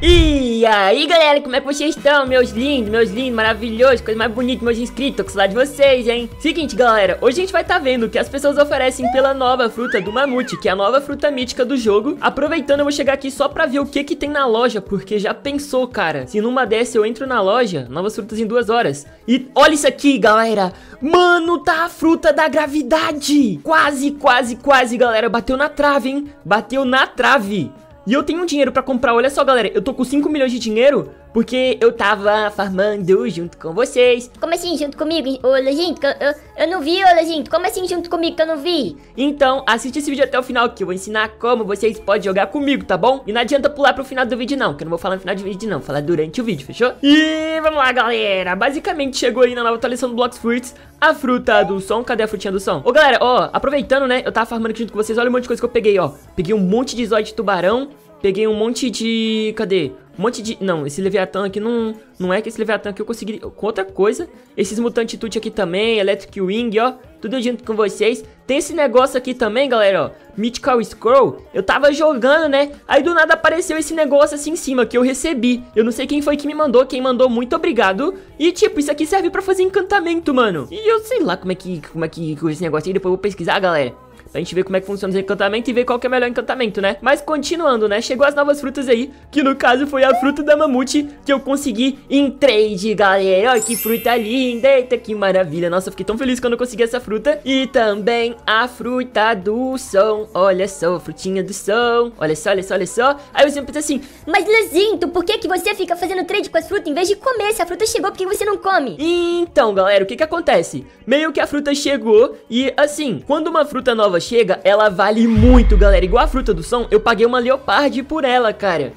E aí galera, como é que vocês estão, meus lindos, meus lindos, maravilhosos, coisa mais bonita, meus inscritos, tô com de vocês, hein? Seguinte galera, hoje a gente vai estar tá vendo que as pessoas oferecem pela nova fruta do mamute, que é a nova fruta mítica do jogo. Aproveitando eu vou chegar aqui só pra ver o que que tem na loja, porque já pensou cara, se numa dessa eu entro na loja, novas frutas em duas horas. E olha isso aqui galera, mano, tá a fruta da gravidade! Quase, quase, quase galera, bateu na trave, hein? Bateu na trave e eu tenho dinheiro pra comprar, olha só galera, eu tô com 5 milhões de dinheiro porque eu tava farmando junto com vocês. Como assim junto comigo? Ô, Leginto, eu, eu não vi, ô, Leginto. Como assim junto comigo que eu não vi? Então, assiste esse vídeo até o final que eu vou ensinar como vocês podem jogar comigo, tá bom? E não adianta pular pro final do vídeo não, que eu não vou falar no final do vídeo não, vou falar durante o vídeo, fechou? E vamos lá, galera. Basicamente chegou aí na nova atualização do Blocks Fruits a fruta do som. Cadê a frutinha do som? Ô, galera, ó, aproveitando, né, eu tava farmando aqui junto com vocês, olha um monte de coisa que eu peguei, ó. Peguei um monte de zóio de tubarão, Peguei um monte de... Cadê? Um monte de... Não, esse Leviatã aqui não... Não é que esse Leviatã aqui eu consegui... Com outra coisa. Esses Mutante Tut aqui também. Electric Wing, ó. Tudo junto com vocês. Tem esse negócio aqui também, galera, ó. Mythical Scroll. Eu tava jogando, né? Aí do nada apareceu esse negócio assim em cima que eu recebi. Eu não sei quem foi que me mandou. Quem mandou, muito obrigado. E tipo, isso aqui serve pra fazer encantamento, mano. E eu sei lá como é que... Como é que... Com esse negócio aí. Depois eu vou pesquisar, galera. Pra gente ver como é que funciona os encantamentos e ver qual que é o melhor encantamento, né? Mas continuando, né? Chegou as novas frutas aí, que no caso foi a fruta da mamute que eu consegui em trade, galera. Olha que fruta linda, eita, que maravilha. Nossa, fiquei tão feliz quando eu consegui essa fruta. E também a fruta do som. Olha só, frutinha do som. Olha só, olha só, olha só. Aí você pensa assim, mas Lezinto, por que que você fica fazendo trade com as frutas em vez de comer? Se a fruta chegou, por que você não come? Então, galera, o que que acontece? Meio que a fruta chegou e, assim, quando uma fruta nova nova chega, ela vale muito, galera. Igual a fruta do som, eu paguei uma leoparde por ela, cara.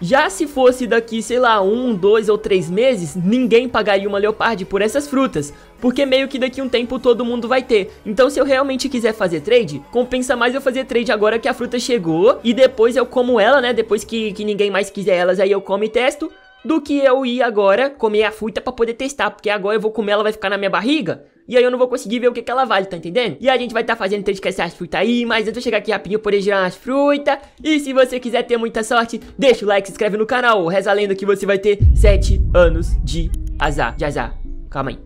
Já se fosse daqui, sei lá, um, dois ou três meses, ninguém pagaria uma leoparde por essas frutas. Porque meio que daqui um tempo todo mundo vai ter. Então se eu realmente quiser fazer trade, compensa mais eu fazer trade agora que a fruta chegou. E depois eu como ela, né? Depois que, que ninguém mais quiser elas, aí eu como e testo. Do que eu ir agora comer a fruta pra poder testar. Porque agora eu vou comer, ela vai ficar na minha barriga. E aí eu não vou conseguir ver o que, que ela vale, tá entendendo? E a gente vai estar tá fazendo trade com essas frutas aí, mas antes eu chegar aqui rapidinho poder girar as frutas. E se você quiser ter muita sorte, deixa o like, se inscreve no canal. Reza a lenda que você vai ter 7 anos de azar. De azar. Calma aí.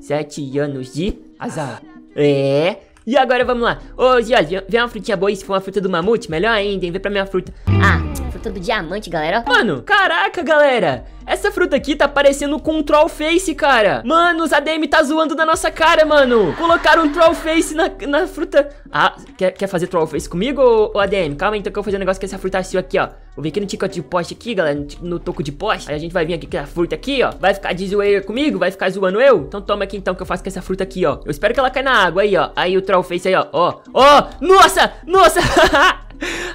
7 anos de azar. É. E agora vamos lá. Ô, Zioli, vê uma frutinha boa e se for uma fruta do mamute, melhor ainda, hein? Vê pra minha fruta. Ah, fruta do diamante, galera. Mano, caraca, galera. Essa fruta aqui tá parecendo com um troll face, cara. Mano, os ADM tá zoando da nossa cara, mano. Colocaram um troll face na, na fruta. Ah, quer, quer fazer troll face comigo, ou, ADM? Calma aí, então que eu vou fazer um negócio com essa fruta assim aqui, ó. Vou vir aqui no ticote de poste aqui, galera, no toco de poste. Aí a gente vai vir aqui com a fruta aqui, ó. Vai ficar de zoeira comigo? Vai ficar zoando eu? Então toma aqui então que eu faço com essa fruta aqui, ó. Eu espero que ela caia na água aí, ó. Aí o troll face aí, ó. Ó, ó. Nossa, nossa.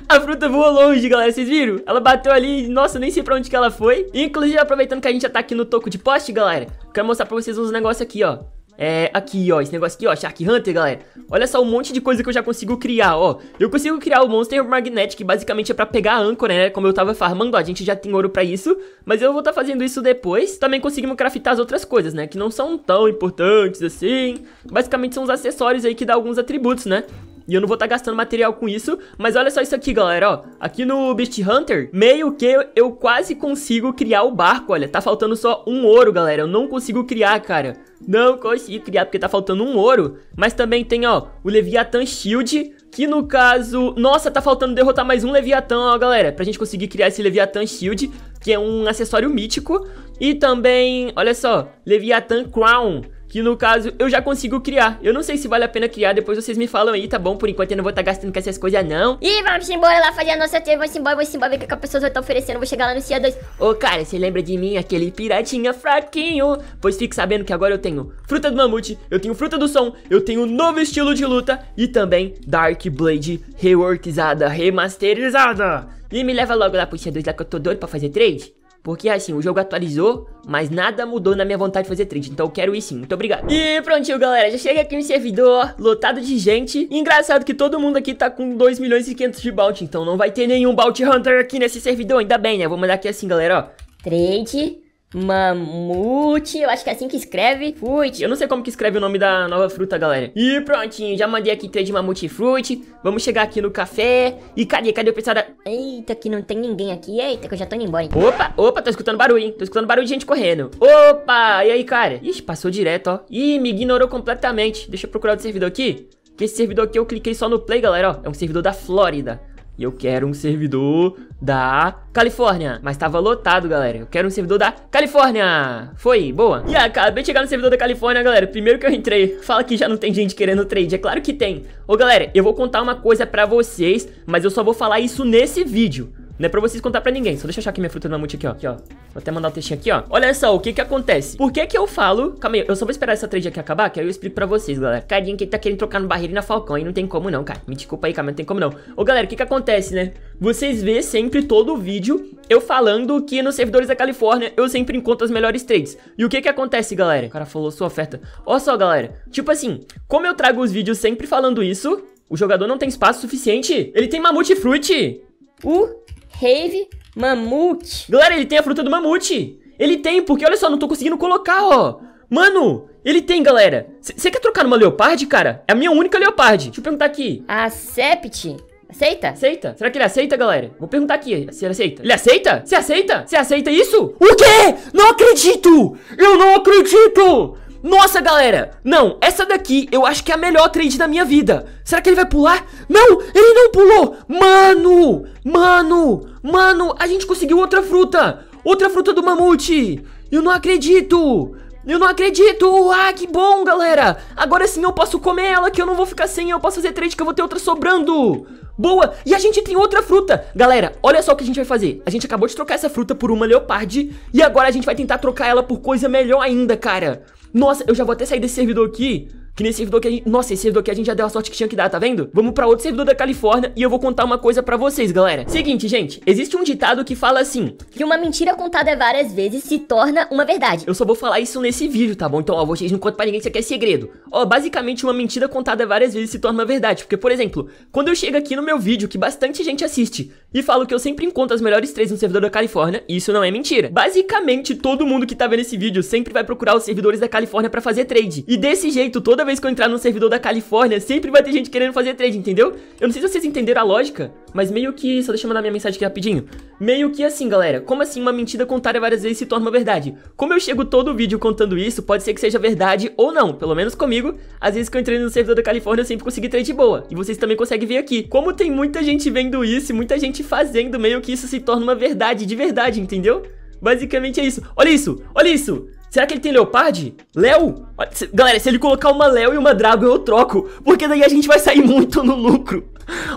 A fruta voou longe, galera, vocês viram? Ela bateu ali, nossa, nem sei pra onde que ela foi Inclusive, aproveitando que a gente já tá aqui no toco de poste, galera Quero mostrar pra vocês uns negócios aqui, ó é, aqui, ó, esse negócio aqui, ó, Shark Hunter, galera. Olha só um monte de coisa que eu já consigo criar, ó. Eu consigo criar o Monster Magnet, que basicamente é pra pegar a âncora, né? Como eu tava farmando, ó, a gente já tem ouro pra isso. Mas eu vou estar tá fazendo isso depois. Também conseguimos craftar as outras coisas, né? Que não são tão importantes assim. Basicamente são os acessórios aí que dá alguns atributos, né e eu não vou estar tá gastando material com isso. Mas olha só isso aqui, galera, ó. Aqui no Beast Hunter, meio que eu quase consigo criar o barco, olha. Tá faltando só um ouro, galera. Eu não consigo criar, cara. Não consigo criar porque tá faltando um ouro. Mas também tem, ó, o Leviathan Shield, que no caso... Nossa, tá faltando derrotar mais um Leviathan, ó, galera. Pra gente conseguir criar esse Leviathan Shield, que é um acessório mítico. E também, olha só, Leviathan Crown que no caso eu já consigo criar. Eu não sei se vale a pena criar, depois vocês me falam aí, tá bom? Por enquanto eu não vou estar tá gastando com essas coisas não. E vamos embora lá fazer a nossa trilha, vamos embora, vamos embora ver o que a pessoa vai estar tá oferecendo. Vou chegar lá no Cia 2. Ô cara, você lembra de mim, aquele piratinha fraquinho? Pois fique sabendo que agora eu tenho fruta do mamute, eu tenho fruta do som, eu tenho novo estilo de luta e também Dark Blade reworkizada, remasterizada. E me leva logo lá pro Cia 2 lá que eu tô doido pra fazer trade. Porque assim, o jogo atualizou, mas nada mudou na minha vontade de fazer trade. Então eu quero ir sim. Muito obrigado. E prontinho, galera. Já chega aqui no servidor, lotado de gente. engraçado que todo mundo aqui tá com 2 milhões e 500 de bounty. Então não vai ter nenhum bounty hunter aqui nesse servidor. Ainda bem, né? Vou mandar aqui assim, galera, ó. Trade Mamute, eu acho que é assim que escreve. Fruit. Eu não sei como que escreve o nome da nova fruta, galera. E prontinho, já mandei aqui trade mamute fruit. Vamos chegar aqui no café. E cadê, cadê o pessoal da... Eita, que não tem ninguém aqui. Eita, que eu já tô indo embora. hein? Opa, opa, tô escutando barulho, hein? Tô escutando barulho de gente correndo. Opa, e aí, cara? Ixi, passou direto, ó. Ih, me ignorou completamente. Deixa eu procurar outro servidor aqui. Que esse servidor aqui eu cliquei só no play, galera, ó. É um servidor da Flórida. E eu quero um servidor da Califórnia. Mas tava lotado, galera. Eu quero um servidor da Califórnia. Foi, boa. E acabei de chegar no servidor da Califórnia, galera. Primeiro que eu entrei, fala que já não tem gente querendo trade. É claro que tem. Ô, galera, eu vou contar uma coisa pra vocês, mas eu só vou falar isso nesse vídeo. Não é pra vocês contar pra ninguém. Só deixa eu achar aqui minha fruta do mamute aqui, ó. Aqui, ó. Vou até mandar o um textinho aqui, ó. Olha só, o que que acontece? Por que que eu falo... Calma aí, eu só vou esperar essa trade aqui acabar, que aí eu explico pra vocês, galera. Cadinho que tá querendo trocar no barreiro e na Falcão, e não tem como não, cara. Me desculpa aí, cara, não tem como não. Ô, galera, o que que acontece, né? Vocês vê sempre todo o vídeo eu falando que nos servidores da Califórnia eu sempre encontro as melhores trades. E o que que acontece, galera? O cara falou sua oferta. Olha só, galera. Tipo assim, como eu trago os vídeos sempre falando isso, o jogador não tem espaço suficiente. Ele tem mamute fruit. O Rave Mamute. Galera, ele tem a fruta do mamute. Ele tem, porque olha só, não tô conseguindo colocar, ó. Mano, ele tem, galera. Você quer trocar numa leopard, cara? É a minha única leopard. Deixa eu perguntar aqui. Acept. Aceita? Aceita? Será que ele aceita, galera? Vou perguntar aqui se ele aceita. Ele aceita? Você aceita? Você aceita isso? O quê? Não acredito! Eu não acredito! Nossa, galera! Não, essa daqui eu acho que é a melhor trade da minha vida. Será que ele vai pular? Não, ele não pulou! Mano! Mano! Mano, a gente conseguiu outra fruta! Outra fruta do mamute! Eu não acredito! Eu não acredito! Ah, que bom, galera! Agora sim eu posso comer ela, que eu não vou ficar sem, eu posso fazer trade que eu vou ter outra sobrando! Boa! E a gente tem outra fruta! Galera, olha só o que a gente vai fazer. A gente acabou de trocar essa fruta por uma leopard e agora a gente vai tentar trocar ela por coisa melhor ainda, cara. Nossa, eu já vou até sair desse servidor aqui que nesse servidor que a gente... Nossa, esse servidor aqui a gente já deu a sorte que tinha que dar, tá vendo? Vamos pra outro servidor da Califórnia e eu vou contar uma coisa pra vocês, galera. Seguinte, gente, existe um ditado que fala assim... Que uma mentira contada várias vezes se torna uma verdade. Eu só vou falar isso nesse vídeo, tá bom? Então, ó, vocês não contam pra ninguém que isso aqui é segredo. Ó, basicamente uma mentira contada várias vezes se torna uma verdade. Porque, por exemplo, quando eu chego aqui no meu vídeo, que bastante gente assiste, e falo que eu sempre encontro as melhores três no servidor da Califórnia, isso não é mentira. Basicamente, todo mundo que tá vendo esse vídeo sempre vai procurar os servidores da Califórnia pra fazer trade. E desse jeito, toda vez que eu entrar no servidor da Califórnia, sempre vai ter gente querendo fazer trade, entendeu? Eu não sei se vocês entenderam a lógica, mas meio que... Só deixa eu mandar minha mensagem aqui rapidinho. Meio que assim, galera, como assim uma mentira contada várias vezes se torna verdade? Como eu chego todo vídeo contando isso, pode ser que seja verdade ou não, pelo menos comigo. Às vezes que eu entrei no servidor da Califórnia, eu sempre consegui trade boa. E vocês também conseguem ver aqui. Como tem muita gente vendo isso e muita gente fazendo, meio que isso se torna uma verdade, de verdade, entendeu? Basicamente é isso. Olha isso, olha isso. Será que ele tem Leopard? Léo? Galera, se ele colocar uma Léo e uma Drago, eu troco. Porque daí a gente vai sair muito no lucro.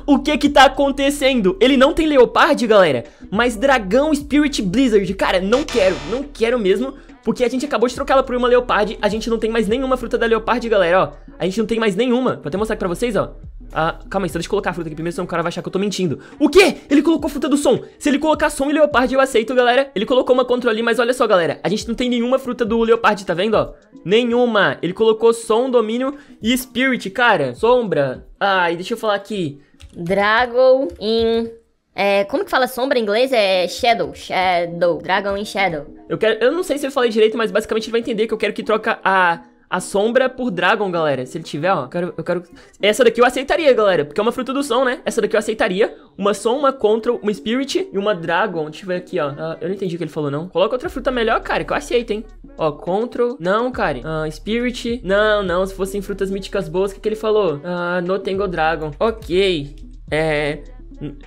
O que que tá acontecendo? Ele não tem Leopard, galera. Mas Dragão Spirit Blizzard. Cara, não quero. Não quero mesmo. Porque a gente acabou de trocar ela por uma Leopard. A gente não tem mais nenhuma fruta da Leopard, galera, ó. A gente não tem mais nenhuma. Vou até mostrar aqui pra vocês, ó. Ah, calma aí, só deixa eu colocar a fruta aqui primeiro, senão o cara vai achar que eu tô mentindo. O quê? Ele colocou fruta do som. Se ele colocar som e leopard, eu aceito, galera. Ele colocou uma control ali, mas olha só, galera. A gente não tem nenhuma fruta do leopard, tá vendo, ó? Nenhuma. Ele colocou som, domínio e spirit, cara. Sombra. Ah, e deixa eu falar aqui. Dragon in... É, como que fala sombra em inglês? É Shadow. Shadow. Dragon in Shadow. Eu quero. Eu não sei se eu falei direito, mas basicamente ele vai entender que eu quero que troca a. A sombra por Dragon, galera. Se ele tiver, ó. Eu quero, eu quero. Essa daqui eu aceitaria, galera. Porque é uma fruta do som, né? Essa daqui eu aceitaria. Uma som, uma control, uma spirit e uma dragon. Deixa eu ver aqui, ó. Ah, eu não entendi o que ele falou, não. Coloca outra fruta melhor, cara, que eu aceito, hein? Ó, control. Não, cara. Ah, spirit. Não, não. Se fossem frutas míticas boas, o que, que ele falou? Ah, no Tango Dragon. Ok. É.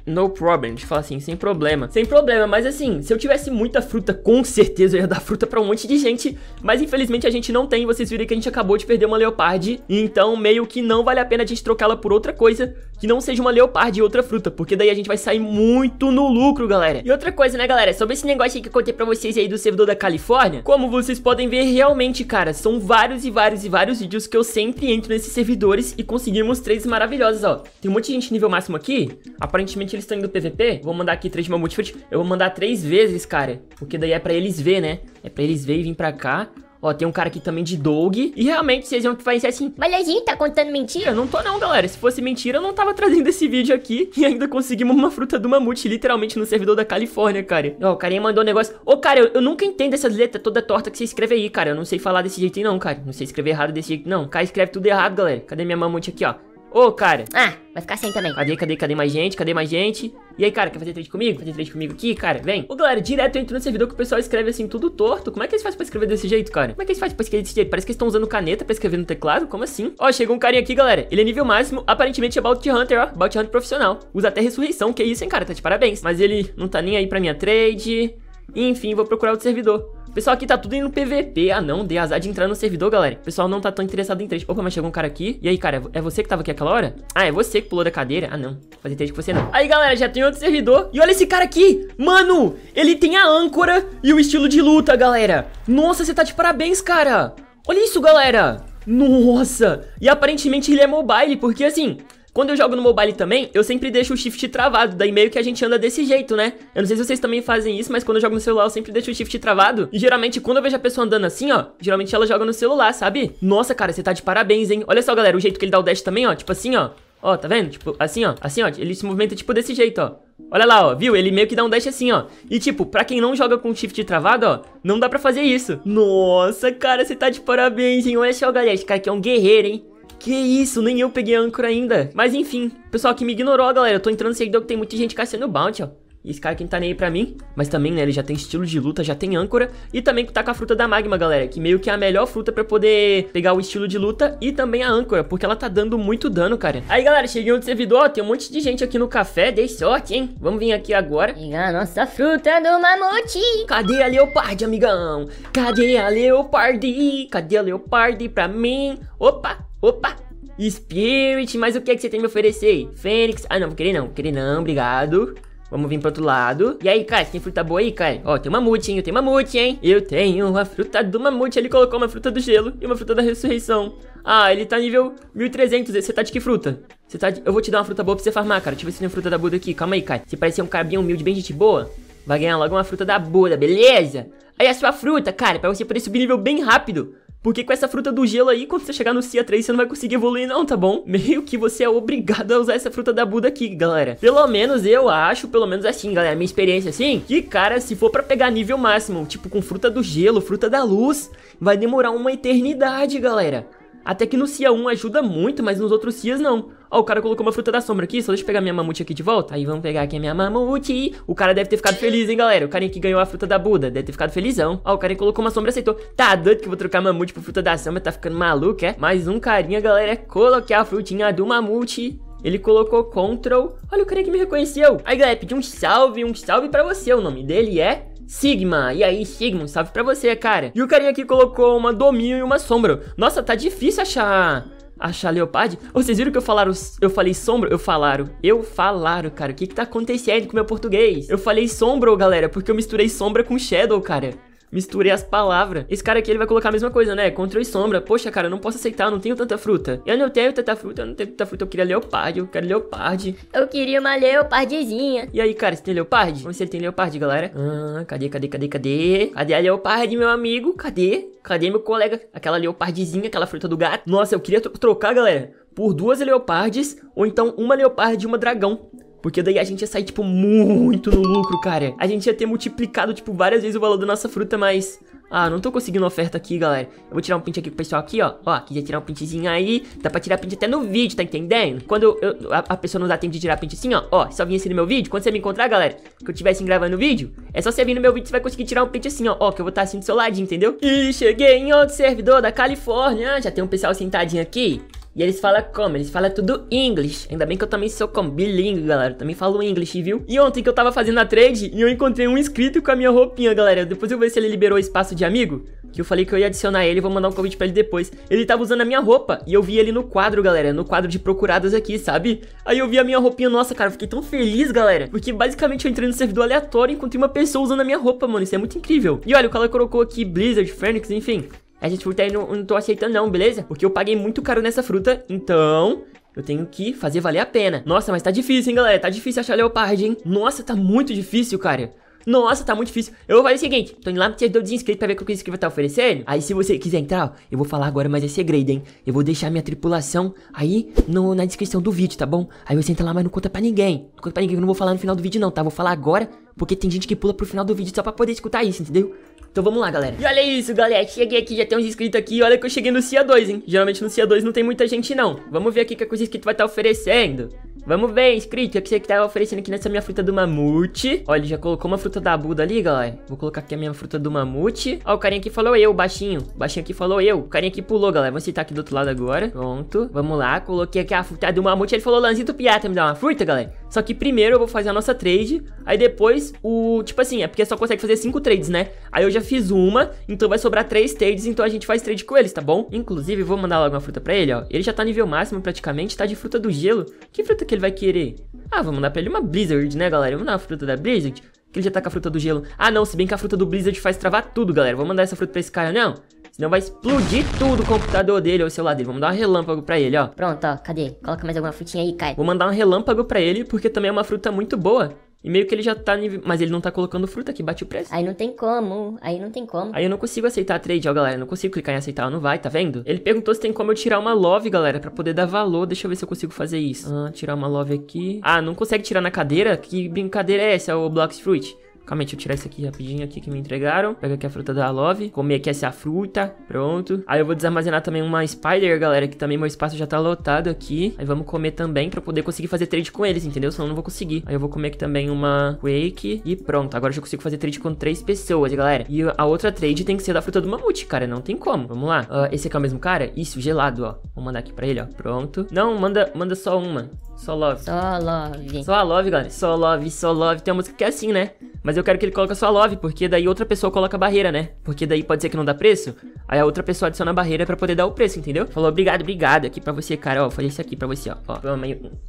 No problem, deixa eu falar assim, sem problema. Sem problema, mas assim, se eu tivesse muita fruta, com certeza eu ia dar fruta pra um monte de gente. Mas infelizmente a gente não tem. Vocês viram que a gente acabou de perder uma leopard. Então, meio que não vale a pena a gente trocá-la por outra coisa que não seja uma leopard e outra fruta. Porque daí a gente vai sair muito no lucro, galera. E outra coisa, né, galera? Sobre esse negócio aí que eu contei pra vocês aí do servidor da Califórnia. Como vocês podem ver, realmente, cara, são vários e vários e vários vídeos que eu sempre entro nesses servidores e conseguimos trades maravilhosos, ó. Tem um monte de gente nível máximo aqui. Aparentemente eles estão indo PVP. Vou mandar aqui três de Mamute Fruit. Eu vou mandar três vezes, cara. Porque daí é pra eles ver, né? É pra eles ver e vir pra cá. Ó, tem um cara aqui também de dog. E realmente, vocês vão pensar assim... Mas a gente tá contando mentira? Eu não tô não, galera. Se fosse mentira, eu não tava trazendo esse vídeo aqui. E ainda conseguimos uma fruta do mamute, literalmente, no servidor da Califórnia, cara. Ó, o carinha mandou um negócio... Ô, cara, eu, eu nunca entendo essas letras toda torta que você escreve aí, cara. Eu não sei falar desse jeito não, cara. Não sei escrever errado desse jeito, não. O cara escreve tudo errado, galera. Cadê minha mamute aqui, ó? Ô, cara. Ah, vai ficar sem também. Cadê, cadê, cadê mais gente? Cadê mais gente? E aí, cara, quer fazer trade comigo? Fazer trade comigo aqui, cara? Vem. Ô, galera, direto eu entro no servidor que o pessoal escreve assim, tudo torto. Como é que eles fazem pra escrever desse jeito, cara? Como é que eles fazem pra escrever desse jeito? Parece que eles estão usando caneta pra escrever no teclado. Como assim? Ó, chegou um carinha aqui, galera. Ele é nível máximo. Aparentemente é Bounty Hunter, ó. Bounty Hunter profissional. Usa até ressurreição. Que isso, hein, cara? Tá de parabéns. Mas ele não tá nem aí pra minha trade. Enfim, vou procurar outro servidor. Pessoal aqui tá tudo indo PVP. Ah, não, dei azar de entrar no servidor, galera. Pessoal não tá tão interessado em trade. Opa, mas chegou um cara aqui. E aí, cara, é você que tava aqui aquela hora? Ah, é você que pulou da cadeira? Ah, não. Fazer trade com você, não. Aí, galera, já tem outro servidor. E olha esse cara aqui. Mano, ele tem a âncora e o estilo de luta, galera. Nossa, você tá de parabéns, cara. Olha isso, galera. Nossa. E aparentemente ele é mobile, porque assim... Quando eu jogo no mobile também, eu sempre deixo o shift travado, daí meio que a gente anda desse jeito, né? Eu não sei se vocês também fazem isso, mas quando eu jogo no celular eu sempre deixo o shift travado. E geralmente quando eu vejo a pessoa andando assim, ó, geralmente ela joga no celular, sabe? Nossa, cara, você tá de parabéns, hein? Olha só, galera, o jeito que ele dá o dash também, ó, tipo assim, ó. Ó, tá vendo? Tipo, assim, ó, assim, ó, ele se movimenta tipo desse jeito, ó. Olha lá, ó, viu? Ele meio que dá um dash assim, ó. E tipo, pra quem não joga com shift travado, ó, não dá pra fazer isso. Nossa, cara, você tá de parabéns, hein? Olha só, galera, esse cara aqui é um guerreiro, hein? Que isso, nem eu peguei âncora ainda. Mas enfim, pessoal que me ignorou, galera. Eu tô entrando no servidor que tem muita gente caçando bounty, ó. E esse cara aqui não tá nem aí pra mim. Mas também, né, ele já tem estilo de luta, já tem âncora. E também tá com a fruta da magma, galera. Que meio que é a melhor fruta pra poder pegar o estilo de luta e também a âncora. Porque ela tá dando muito dano, cara. Aí, galera, cheguei no servidor. Ó, tem um monte de gente aqui no café. Dei sorte, hein? Vamos vir aqui agora. Pegar a nossa fruta do mamute. Cadê a leoparde, amigão? Cadê a leoparde? Cadê a leoparde pra mim? Opa, opa. Spirit, mas o que é que você tem me oferecer? Fênix. Ah, não, vou querer não. Vou querer não, obrigado. Vamos vir pro outro lado. E aí, cara, tem fruta boa aí, cara? Ó, tem mamute, hein? Eu tenho mamute, hein? Eu tenho a fruta do mamute. Ele colocou uma fruta do gelo e uma fruta da ressurreição. Ah, ele tá nível 1300. Você tá de que fruta? Você tá de... Eu vou te dar uma fruta boa pra você farmar, cara. Deixa eu ver se tem fruta da Buda aqui. Calma aí, cara. Você parece ser um bem humilde, bem gente boa. Vai ganhar logo uma fruta da Buda, beleza? Aí a sua fruta, cara, pra você poder subir nível bem rápido. Porque com essa fruta do gelo aí, quando você chegar no Cia 3, você não vai conseguir evoluir não, tá bom? Meio que você é obrigado a usar essa fruta da Buda aqui, galera. Pelo menos eu acho, pelo menos assim, galera, minha experiência assim, que, cara, se for pra pegar nível máximo, tipo com fruta do gelo, fruta da luz, vai demorar uma eternidade, galera. Até que no Cia 1 ajuda muito, mas nos outros Cias não. Ó, o cara colocou uma fruta da sombra aqui, só deixa eu pegar minha mamute aqui de volta. Aí vamos pegar aqui a minha mamute. O cara deve ter ficado feliz, hein, galera. O carinha que ganhou a fruta da Buda, deve ter ficado felizão. Ó, o cara colocou uma sombra e aceitou. Tá doido que eu vou trocar mamute por fruta da sombra, tá ficando maluco, é? Mais um carinha, galera, coloquei a frutinha do mamute. Ele colocou control. Olha o cara que me reconheceu. Aí, galera, pedi um salve, um salve pra você. O nome dele é Sigma, e aí Sigma, salve pra você, cara E o carinha aqui colocou uma domínio e uma sombra Nossa, tá difícil achar achar leoparde. Vocês viram que eu falaram, eu falei sombra? Eu falaram. Eu falaram, cara. O que que tá acontecendo com meu português? Eu falei sombra, galera, porque eu misturei sombra com shadow, cara. Misturei as palavras. Esse cara aqui, ele vai colocar a mesma coisa, né? Control e sombra. Poxa, cara, eu não posso aceitar, eu não tenho tanta fruta. Eu não tenho tanta fruta, eu não tenho tanta fruta. Eu queria leoparde, eu quero leoparde. Eu queria uma leopardezinha. E aí, cara, você tem leoparde? Vamos ver se ele tem leoparde, galera. Ah, cadê, cadê, cadê, cadê? Cadê a leoparde, meu amigo? Cadê? Cadê meu colega? Aquela leopardezinha, aquela fruta do gato. Nossa, eu queria trocar, galera, por duas leopardes ou então uma leoparde e uma dragão. Porque daí a gente ia sair, tipo, muito no lucro, cara. A gente ia ter multiplicado, tipo, várias vezes o valor da nossa fruta, mas... Ah, não tô conseguindo oferta aqui, galera. Eu vou tirar um print aqui pro pessoal aqui, ó. Ó, quiser tirar um printzinho aí. Dá pra tirar print até no vídeo, tá entendendo? Quando eu, a, a, pessoa não dá tempo de tirar print assim, ó. Ó, só vir assim no meu vídeo. Quando você me encontrar, galera, que eu tivesse gravando o vídeo, é só você vir no meu vídeo você vai conseguir tirar um print assim, ó. Ó, que eu vou estar tá assim do seu ladinho, entendeu? E cheguei em outro servidor da Califórnia. Já tem um pessoal sentadinho aqui. E eles falam como? Eles falam tudo inglês. Ainda bem que eu também sou como bilíngue, galera. também falo inglês, viu? E ontem que eu tava fazendo a trade, e eu encontrei um inscrito com a minha roupinha, galera. Depois eu vou ver se ele liberou espaço de amigo. Que eu falei que eu ia adicionar ele, vou mandar um convite pra ele depois. Ele tava usando a minha roupa, e eu vi ele no quadro, galera. No quadro de procurados aqui, sabe? Aí eu vi a minha roupinha, nossa, cara, eu fiquei tão feliz, galera. Porque basicamente eu entrei no servidor aleatório e encontrei uma pessoa usando a minha roupa, mano. Isso é muito incrível. E olha, o cara colocou aqui Blizzard, Phoenix, enfim. Essa fruta aí não, não tô aceitando não, beleza? Porque eu paguei muito caro nessa fruta, então... Eu tenho que fazer valer a pena. Nossa, mas tá difícil, hein, galera? Tá difícil achar leoparde, hein? Nossa, tá muito difícil, cara. Nossa, tá muito difícil. Eu vou fazer o seguinte, tô indo lá no servidor dos inscritos pra ver o que o inscrito estar oferecendo. Aí se você quiser entrar, ó, eu vou falar agora, mas é segredo, hein? Eu vou deixar minha tripulação aí no, na descrição do vídeo, tá bom? Aí você entra lá, mas não conta pra ninguém. Não conta pra ninguém, eu não vou falar no final do vídeo não, tá? Vou falar agora, porque tem gente que pula pro final do vídeo só pra poder escutar isso, entendeu? Então vamos lá, galera. E olha isso, galera. Cheguei aqui, já tem uns inscritos aqui. Olha que eu cheguei no CIA 2, hein? Geralmente no CIA 2 não tem muita gente, não. Vamos ver aqui que, que os inscritos vai estar oferecendo. Vamos ver, inscrito, o que você que tá oferecendo aqui nessa minha fruta do mamute. Olha, ele já colocou uma fruta da Buda ali, galera. Vou colocar aqui a minha fruta do mamute. Ó, o carinha aqui falou eu, baixinho. O baixinho aqui falou eu. O carinha aqui pulou, galera. Vamos sentar aqui do outro lado agora. Pronto. Vamos lá. Coloquei aqui a fruta do mamute. Ele falou, Lanzito Piata, me dá uma fruta, galera. Só que primeiro eu vou fazer a nossa trade. Aí depois o... Tipo assim, é porque só consegue fazer cinco trades, né? Aí eu já fiz uma. Então vai sobrar três trades. Então a gente faz trade com eles, tá bom? Inclusive, vou mandar logo uma fruta pra ele, ó. Ele já tá nível máximo praticamente. Tá de fruta do gelo. Que fruta que ele vai querer? Ah, vamos mandar pra ele uma Blizzard, né, galera? Vamos dar uma fruta da Blizzard. Que ele já tá com a fruta do gelo. Ah, não, se bem que a fruta do Blizzard faz travar tudo, galera. Vou mandar essa fruta pra esse cara, não. Senão vai explodir tudo o computador dele ou o celular dele. Vamos dar um relâmpago pra ele, ó. Pronto, ó, cadê? Coloca mais alguma frutinha aí, Kai. Vou mandar um relâmpago pra ele, porque também é uma fruta muito boa. E meio que ele já tá nível... Mas ele não tá colocando fruta aqui, bate o preço. Aí não tem como, aí não tem como. Aí eu não consigo aceitar a trade, ó, galera. Eu não consigo clicar em aceitar, não vai, tá vendo? Ele perguntou se tem como eu tirar uma love, galera, pra poder dar valor. Deixa eu ver se eu consigo fazer isso. Ah, tirar uma love aqui. Ah, não consegue tirar na cadeira? Que brincadeira é essa, o Blocks Fruit? Calma aí, deixa eu tirar isso aqui rapidinho aqui que me entregaram. Pega aqui a fruta da Love. Comer aqui essa fruta. Pronto. Aí eu vou desarmazenar também uma Spider, galera, que também meu espaço já tá lotado aqui. Aí vamos comer também pra poder conseguir fazer trade com eles, entendeu? Senão eu não vou conseguir. Aí eu vou comer aqui também uma Quake. E pronto. Agora eu já consigo fazer trade com três pessoas, galera. E a outra trade tem que ser da fruta do mamute, cara. Não tem como. Vamos lá. Uh, esse aqui é o mesmo cara? Isso, gelado, ó. Vou mandar aqui pra ele, ó. Pronto. Não, manda, manda só uma. Só love. Só love. Só love, galera. Só love, só love. Tem uma música que é assim, né? Mas eu quero que ele coloque só love, porque daí outra pessoa coloca a barreira, né? Porque daí pode ser que não dá preço. Aí a outra pessoa adiciona a barreira pra poder dar o preço, entendeu? Falou, obrigado, obrigado aqui pra você, cara. Ó, falei isso aqui pra você, ó. ó.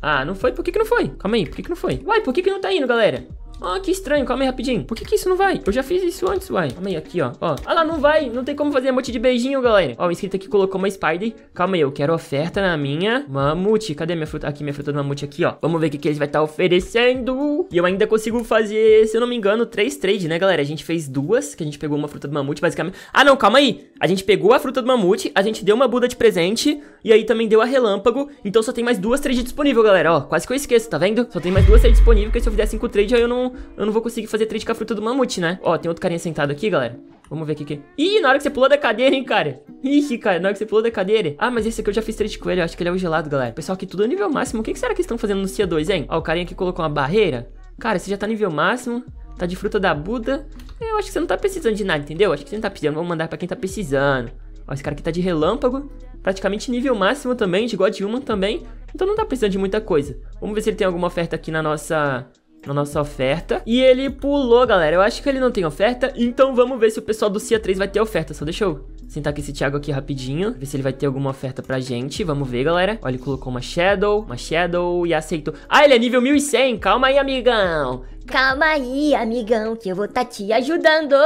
Ah, não foi? Por que que não foi? Calma aí, por que que não foi? Uai, por que que não tá indo, galera? Ah, que estranho, calma aí rapidinho. Por que que isso não vai? Eu já fiz isso antes, uai. Calma aí, aqui, ó. Ó, ah lá, não vai. Não tem como fazer emote de beijinho, galera. Ó, o inscrito aqui colocou uma Spider. Calma aí, eu quero oferta na minha mamute. Cadê minha fruta? Aqui, minha fruta do mamute aqui, ó. Vamos ver o que, que eles vai estar tá oferecendo. E eu ainda consigo fazer, se eu não me engano, três trades, né, galera? A gente fez duas, que a gente pegou uma fruta do mamute, basicamente. Ah, não, calma aí. A gente pegou a fruta do mamute, a gente deu uma Buda de presente, e aí também deu a relâmpago. Então só tem mais duas trades disponíveis, galera. Ó, quase que eu esqueço, tá vendo? Só tem mais duas trades disponíveis, porque se eu fizer cinco trades, aí eu não, eu não vou conseguir fazer trade com a fruta do mamute, né? Ó, tem outro carinha sentado aqui, galera. Vamos ver o que que... Ih, na hora que você pulou da cadeira, hein, cara? Ih, cara, na hora que você pulou da cadeira. Ah, mas esse aqui eu já fiz trade com ele, eu acho que ele é o gelado, galera. Pessoal, aqui tudo é nível máximo. O que, que será que estão fazendo no CIA 2, hein? Ó, o carinha aqui colocou uma barreira. Cara, você já tá nível máximo. Tá de fruta da Buda. Eu acho que você não tá precisando de nada, entendeu? Acho que você não tá precisando. Vamos mandar pra quem tá precisando. Ó, esse cara aqui tá de relâmpago. Praticamente nível máximo também, de God Human também. Então não tá precisando de muita coisa. Vamos ver se ele tem alguma oferta aqui na nossa na nossa oferta. E ele pulou, galera. Eu acho que ele não tem oferta. Então vamos ver se o pessoal do CIA 3 vai ter oferta. Só deixa eu sentar com esse Thiago aqui rapidinho. Ver se ele vai ter alguma oferta pra gente. Vamos ver, galera. Olha, ele colocou uma Shadow. Uma Shadow e aceitou. Ah, ele é nível 1100. Calma aí, amigão. Calma aí, amigão, que eu vou tá te ajudando.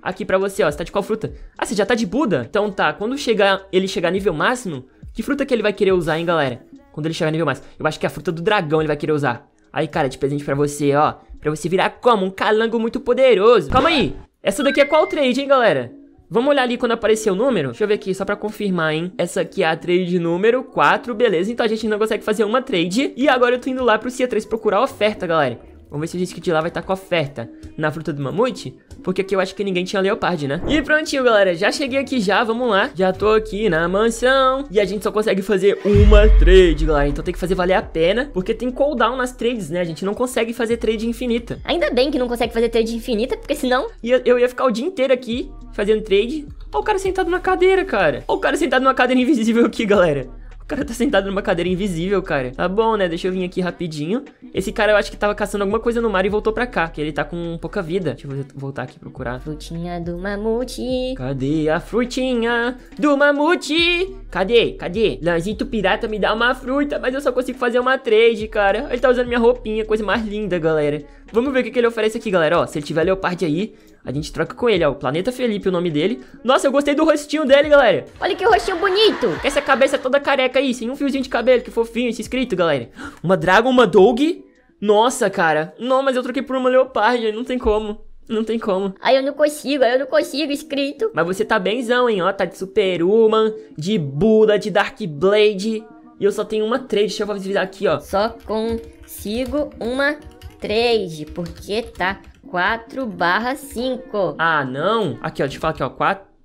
Aqui pra você, ó. Você tá de qual fruta? Ah, você já tá de Buda? Então tá. Quando chegar, ele chegar nível máximo, que fruta que ele vai querer usar, hein, galera? Quando ele chegar nível máximo. Eu acho que é a fruta do dragão ele vai querer usar. Aí, cara, de presente pra você, ó. Pra você virar como? Um calango muito poderoso. Calma aí. Essa daqui é qual trade, hein, galera? Vamos olhar ali quando aparecer o número? Deixa eu ver aqui, só pra confirmar, hein? Essa aqui é a trade número 4, beleza? Então a gente não consegue fazer uma trade. E agora eu tô indo lá pro CIA3 procurar oferta, galera. Vamos ver se o disco de lá vai estar tá com oferta na fruta do mamute. Porque aqui eu acho que ninguém tinha leopard, né? E prontinho, galera. Já cheguei aqui já, vamos lá. Já tô aqui na mansão. E a gente só consegue fazer uma trade, galera. Então tem que fazer valer a pena. Porque tem cooldown nas trades, né? A gente não consegue fazer trade infinita. Ainda bem que não consegue fazer trade infinita, porque senão... Eu, eu ia ficar o dia inteiro aqui fazendo trade. Olha o cara sentado na cadeira, cara. Olha o cara sentado numa cadeira invisível aqui, galera. O cara tá sentado numa cadeira invisível, cara. Tá bom, né? Deixa eu vir aqui rapidinho. Esse cara eu acho que tava caçando alguma coisa no mar e voltou pra cá. Que ele tá com pouca vida. Deixa eu voltar aqui procurar. Frutinha do mamute. Cadê a frutinha do mamute? Cadê? Cadê? Lanzito pirata me dá uma fruta, mas eu só consigo fazer uma trade, cara. Ele tá usando minha roupinha, coisa mais linda, galera. Vamos ver o que, que ele oferece aqui, galera. Ó, se ele tiver leopard aí, a gente troca com ele, ó. O Planeta Felipe, o nome dele. Nossa, eu gostei do rostinho dele, galera. Olha que rostinho bonito. Essa cabeça toda careca aí, sem um fiozinho de cabelo. Que fofinho esse escrito, galera. Uma Dragon, uma Dog. Nossa, cara. Não, mas eu troquei por uma Leopard, não tem como. Não tem como. Aí eu não consigo, aí eu não consigo, escrito. Mas você tá benzão, hein? Ó, tá de Superwoman, de Buda, de Dark Blade. E eu só tenho uma trade. Deixa eu visitar aqui, ó. Só consigo uma trade, porque tá 4 barra 5. Ah, não. Aqui, ó. Deixa eu falar aqui, ó. 4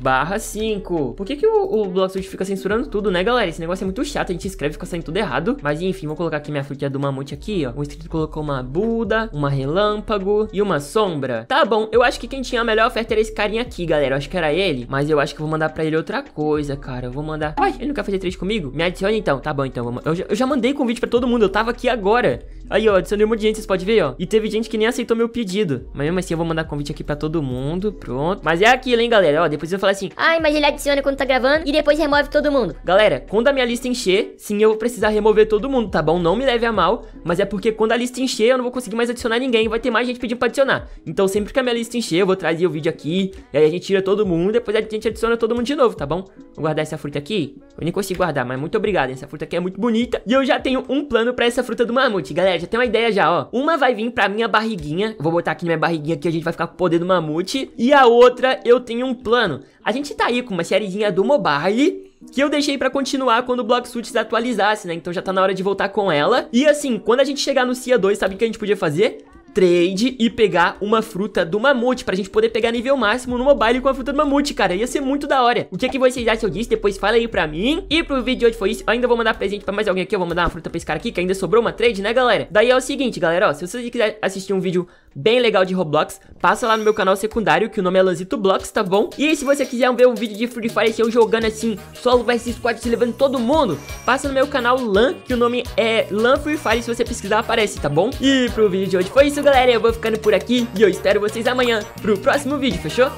barra 5. Por que, que o, o Bloxwood fica censurando tudo, né, galera? Esse negócio é muito chato, a gente escreve fica saindo tudo errado. Mas enfim, vou colocar aqui minha frutinha do mamute aqui, ó. O inscrito colocou uma Buda, uma relâmpago e uma sombra. Tá bom, eu acho que quem tinha a melhor oferta era esse carinha aqui, galera. Eu acho que era ele, mas eu acho que eu vou mandar pra ele outra coisa, cara. Eu vou mandar... Uai, ele não quer fazer trade comigo? Me adicione então. Tá bom, então. Eu já, eu já mandei convite pra todo mundo, eu tava aqui agora. Aí, ó, adicionei um monte de gente, vocês podem ver, ó. E teve gente que nem aceitou meu pedido. Mas mesmo assim, eu vou mandar convite aqui pra todo mundo. Pronto. Mas é aquilo, hein, galera. Ó, depois eu vou falar assim. Ai, mas ele adiciona quando tá gravando e depois remove todo mundo. Galera, quando a minha lista encher, sim, eu vou precisar remover todo mundo, tá bom? Não me leve a mal. Mas é porque quando a lista encher, eu não vou conseguir mais adicionar ninguém. Vai ter mais gente pedindo pra adicionar. Então, sempre que a minha lista encher, eu vou trazer o vídeo aqui. E aí a gente tira todo mundo. Depois a gente adiciona todo mundo de novo, tá bom? Vou guardar essa fruta aqui. Eu nem consigo guardar, mas muito obrigado. Essa fruta aqui é muito bonita. E eu já tenho um plano pra essa fruta do mamute. Galera, já tem uma ideia já, ó. Uma vai vir pra minha barriguinha. Vou botar aqui na minha barriguinha que a gente vai ficar com o poder do mamute. E a outra, eu tenho um plano. A gente tá aí com uma sériezinha do mobile que eu deixei pra continuar quando o Blocksuit atualizasse, né? Então já tá na hora de voltar com ela. E assim, quando a gente chegar no CIA 2, sabe o que a gente podia fazer? Trade e pegar uma fruta do mamute pra gente poder pegar nível máximo no mobile com a fruta do mamute, cara. Ia ser muito da hora. O que, é que vocês acham disso? Depois fala aí pra mim. E pro vídeo de hoje foi isso. Eu ainda vou mandar presente pra mais alguém aqui. Eu vou mandar uma fruta pra esse cara aqui, que ainda sobrou uma trade, né, galera? Daí é o seguinte, galera, ó. Se vocês quiserem assistir um vídeo bem legal de Roblox, passa lá no meu canal secundário, que o nome é Lanzito Blocks, tá bom? E se você quiser ver um vídeo de Free Fire, eu jogando assim, solo vs squad, se levando todo mundo, passa no meu canal LAN, que o nome é LAN Free Fire, se você pesquisar aparece, tá bom? E pro vídeo de hoje foi isso, galera, eu vou ficando por aqui, e eu espero vocês amanhã pro próximo vídeo, fechou?